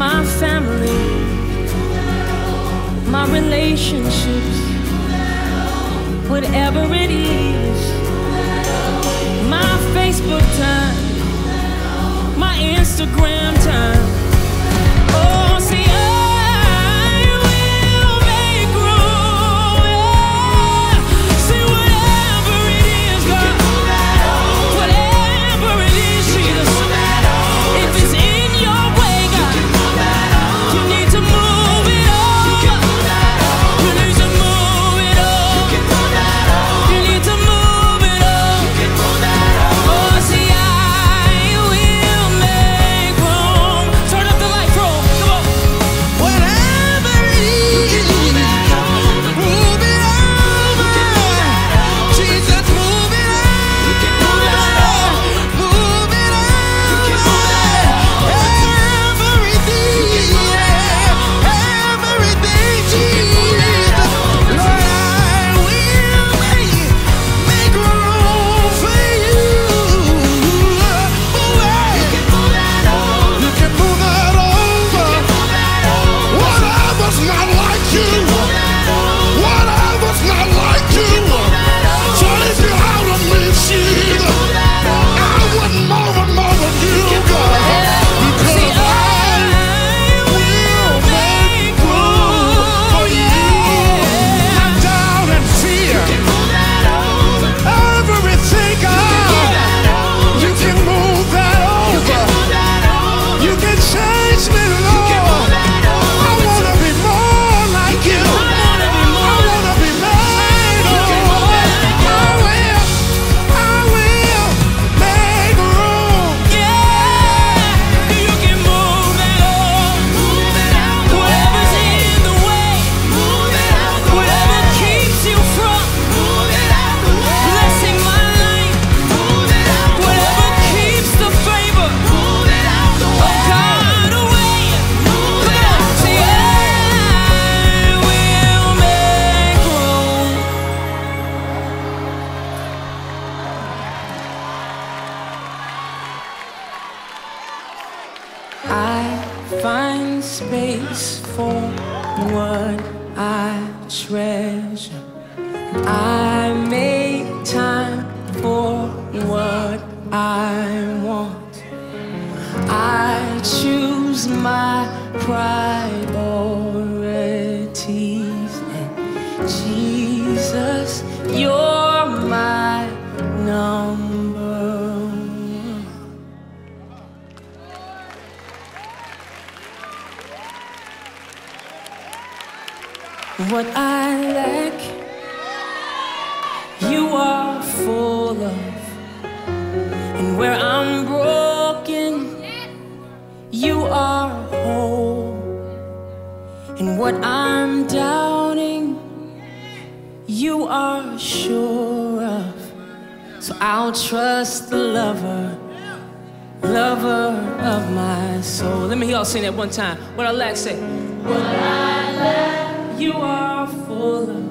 my family my relationships, whatever it is, my Facebook time, my Instagram. find space for what I treasure. I make time for what I want. I choose my pride. what I lack. You are full of, and where I'm broken, you are whole. And what I'm doubting, you are sure of. So I'll trust the lover, lover of my soul. Let me hear y'all sing that one time. What I lack, say. What I you are full of